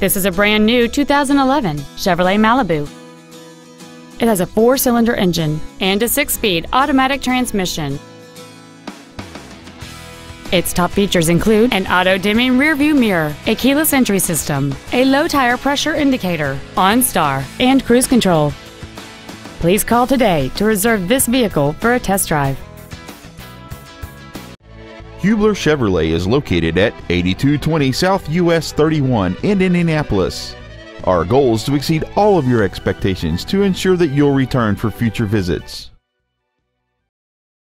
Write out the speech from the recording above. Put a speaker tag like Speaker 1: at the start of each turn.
Speaker 1: This is a brand new 2011 Chevrolet Malibu. It has a four-cylinder engine and a six-speed automatic transmission. Its top features include an auto-dimming rearview mirror, a keyless entry system, a low tire pressure indicator, OnStar, and cruise control. Please call today to reserve this vehicle for a test drive.
Speaker 2: Hubler Chevrolet is located at 8220 South US 31 in Indianapolis. Our goal is to exceed all of your expectations to ensure that you'll return for future visits.